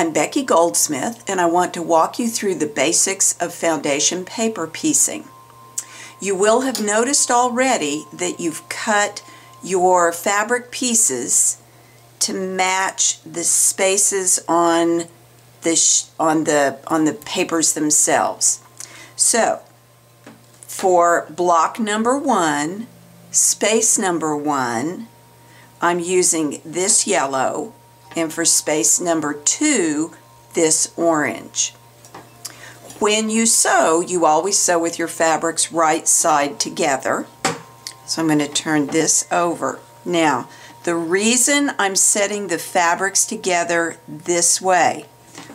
I'm Becky Goldsmith and I want to walk you through the basics of foundation paper piecing. You will have noticed already that you've cut your fabric pieces to match the spaces on the on the on the papers themselves. So, for block number 1, space number 1, I'm using this yellow and for space number 2, this orange. When you sew, you always sew with your fabrics right side together. So I'm going to turn this over. Now, the reason I'm setting the fabrics together this way,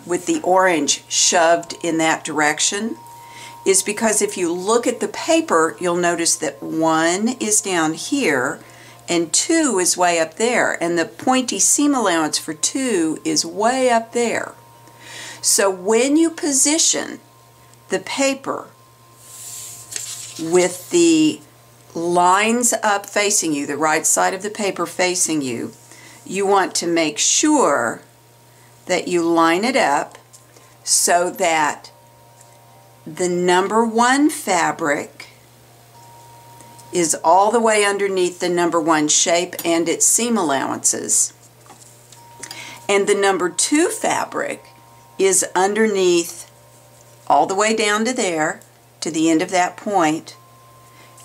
with the orange shoved in that direction, is because if you look at the paper, you'll notice that one is down here and two is way up there, and the pointy seam allowance for two is way up there. So when you position the paper with the lines up facing you, the right side of the paper facing you, you want to make sure that you line it up so that the number one fabric is all the way underneath the number one shape and its seam allowances. And the number two fabric is underneath all the way down to there, to the end of that point,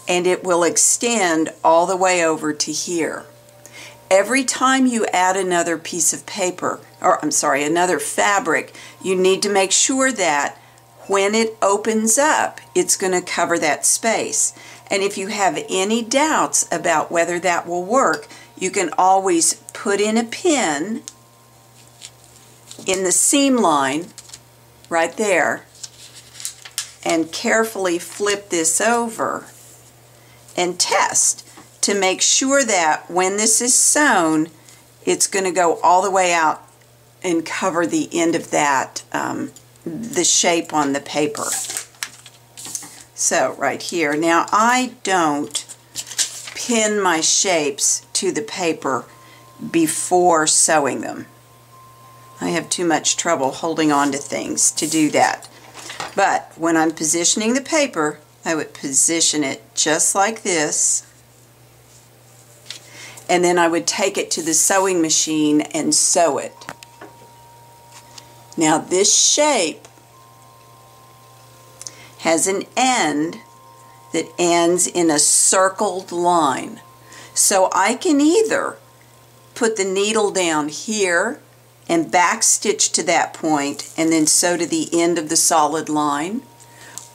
and it will extend all the way over to here. Every time you add another piece of paper, or I'm sorry, another fabric, you need to make sure that when it opens up, it's going to cover that space. And if you have any doubts about whether that will work, you can always put in a pin in the seam line right there and carefully flip this over and test to make sure that when this is sewn, it's going to go all the way out and cover the end of that, um, the shape on the paper. So right here. Now I don't pin my shapes to the paper before sewing them. I have too much trouble holding on to things to do that. But when I'm positioning the paper, I would position it just like this. And then I would take it to the sewing machine and sew it. Now this shape has an end that ends in a circled line. So I can either put the needle down here and back stitch to that point and then sew to the end of the solid line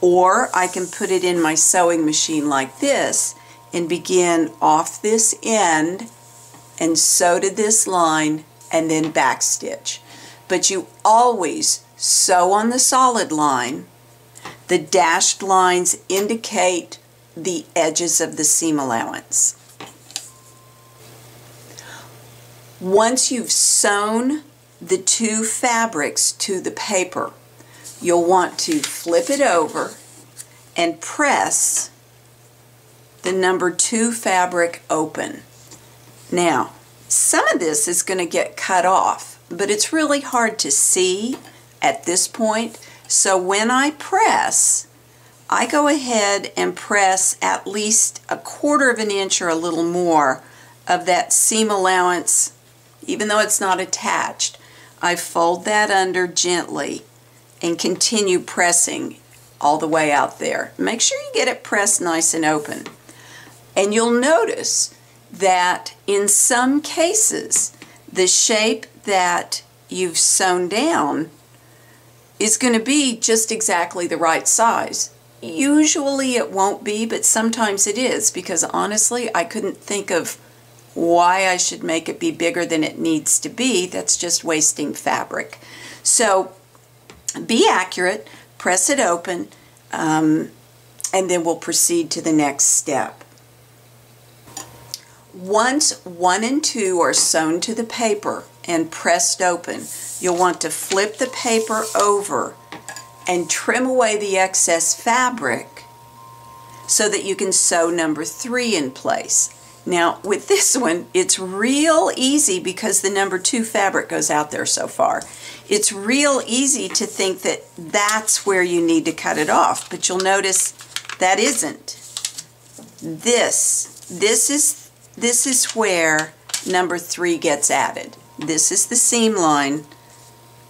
or I can put it in my sewing machine like this and begin off this end and sew to this line and then back stitch. But you always sew on the solid line the dashed lines indicate the edges of the seam allowance. Once you've sewn the two fabrics to the paper, you'll want to flip it over and press the number two fabric open. Now, some of this is going to get cut off, but it's really hard to see at this point so when I press, I go ahead and press at least a quarter of an inch or a little more of that seam allowance, even though it's not attached. I fold that under gently and continue pressing all the way out there. Make sure you get it pressed nice and open. And you'll notice that in some cases, the shape that you've sewn down is going to be just exactly the right size. Usually it won't be, but sometimes it is because honestly, I couldn't think of why I should make it be bigger than it needs to be. That's just wasting fabric. So be accurate, press it open, um, and then we'll proceed to the next step. Once one and two are sewn to the paper and pressed open, you'll want to flip the paper over and trim away the excess fabric so that you can sew number three in place. Now with this one, it's real easy because the number two fabric goes out there so far. it's real easy to think that that's where you need to cut it off, but you'll notice that isn't. This, this is, this is where number three gets added. This is the seam line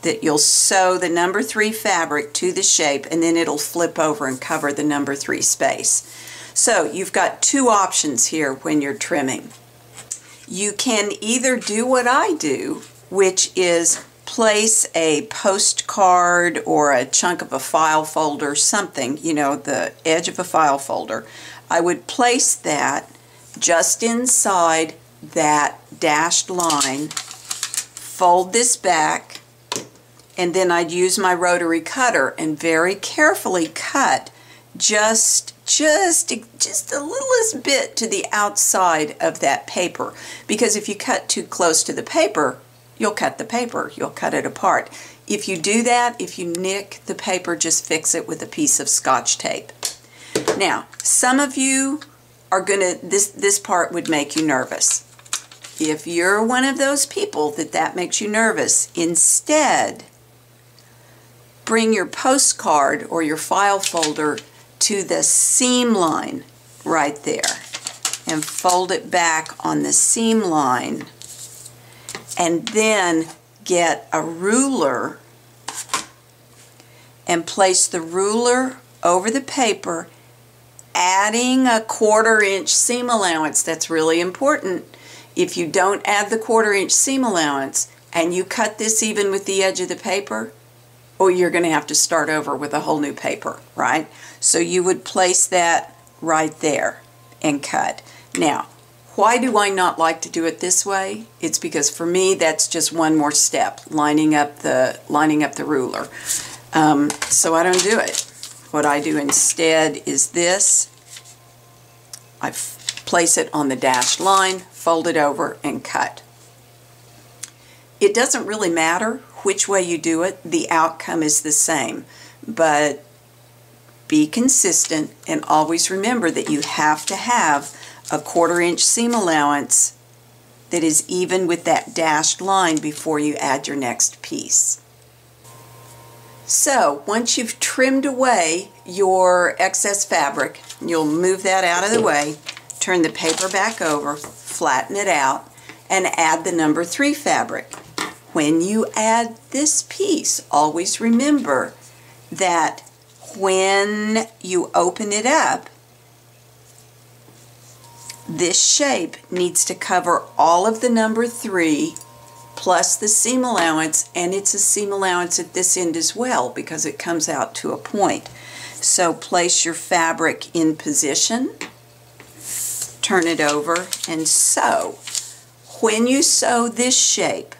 that you'll sew the number three fabric to the shape and then it'll flip over and cover the number three space. So you've got two options here when you're trimming. You can either do what I do, which is place a postcard or a chunk of a file folder, something, you know, the edge of a file folder. I would place that just inside that dashed line, fold this back, and then I'd use my rotary cutter and very carefully cut just just just the littlest bit to the outside of that paper. Because if you cut too close to the paper you'll cut the paper you'll cut it apart. If you do that if you nick the paper just fix it with a piece of scotch tape. Now some of you are gonna this this part would make you nervous. If you're one of those people that that makes you nervous instead bring your postcard or your file folder to the seam line right there and fold it back on the seam line and then get a ruler and place the ruler over the paper adding a quarter inch seam allowance that's really important if you don't add the quarter inch seam allowance and you cut this even with the edge of the paper or you're going to have to start over with a whole new paper, right? So you would place that right there and cut. Now, why do I not like to do it this way? It's because for me that's just one more step, lining up the lining up the ruler. Um, so I don't do it. What I do instead is this. I place it on the dashed line, fold it over, and cut. It doesn't really matter which way you do it, the outcome is the same. But be consistent and always remember that you have to have a quarter inch seam allowance that is even with that dashed line before you add your next piece. So once you've trimmed away your excess fabric, you'll move that out of the way, turn the paper back over, flatten it out, and add the number three fabric. When you add this piece, always remember that when you open it up, this shape needs to cover all of the number three plus the seam allowance and it's a seam allowance at this end as well because it comes out to a point. So place your fabric in position, turn it over and sew. When you sew this shape,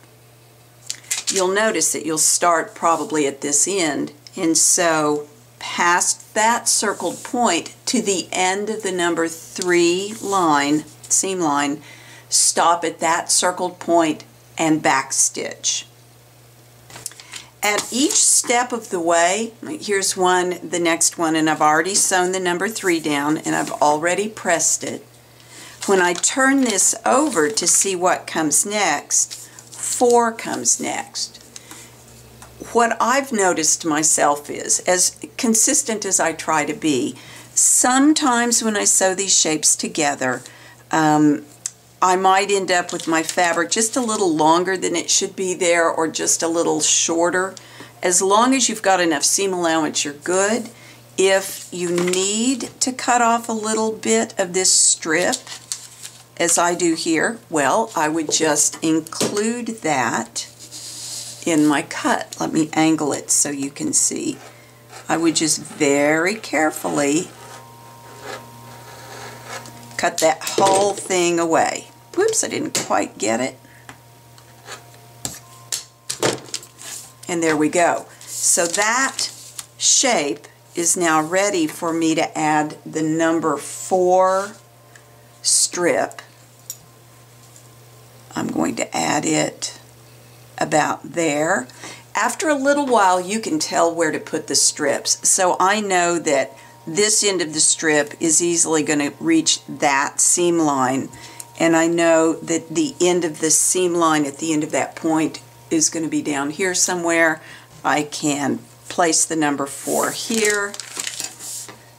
you'll notice that you'll start probably at this end. And sew past that circled point to the end of the number three line, seam line, stop at that circled point and backstitch. At each step of the way, here's one, the next one, and I've already sewn the number three down and I've already pressed it. When I turn this over to see what comes next, 4 comes next. What I've noticed myself is, as consistent as I try to be, sometimes when I sew these shapes together, um, I might end up with my fabric just a little longer than it should be there or just a little shorter. As long as you've got enough seam allowance, you're good. If you need to cut off a little bit of this strip, as I do here? Well, I would just include that in my cut. Let me angle it so you can see. I would just very carefully cut that whole thing away. Whoops, I didn't quite get it. And there we go. So that shape is now ready for me to add the number four strip I'm going to add it about there. After a little while, you can tell where to put the strips. So I know that this end of the strip is easily going to reach that seam line. And I know that the end of the seam line at the end of that point is going to be down here somewhere. I can place the number 4 here.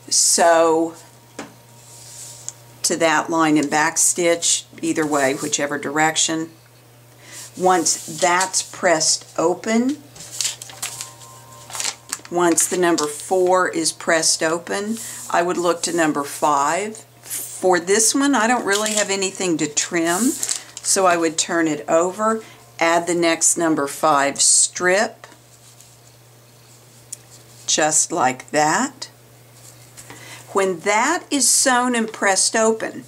Sew to that line and back stitch, either way, whichever direction. Once that's pressed open, once the number 4 is pressed open, I would look to number 5. For this one, I don't really have anything to trim, so I would turn it over, add the next number 5 strip, just like that. When that is sewn and pressed open,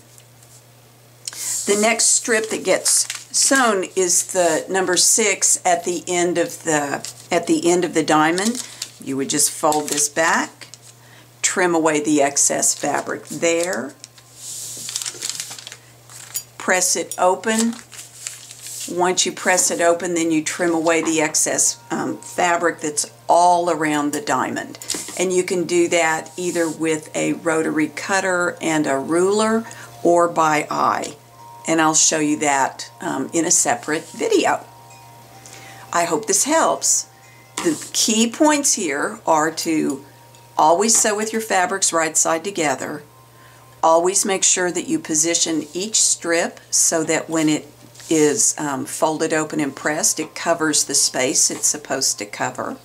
the next strip that gets sewn is the number 6 at the end of the at the end of the diamond. You would just fold this back, trim away the excess fabric there, press it open. Once you press it open, then you trim away the excess um, fabric that's all around the diamond. And you can do that either with a rotary cutter and a ruler or by eye. And I'll show you that um, in a separate video. I hope this helps. The key points here are to always sew with your fabrics right side together. Always make sure that you position each strip so that when it is um, folded open and pressed, it covers the space it's supposed to cover.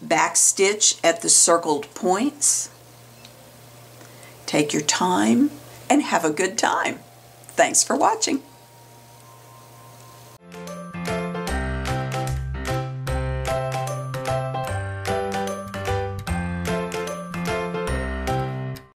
Back stitch at the circled points. Take your time and have a good time. Thanks for watching.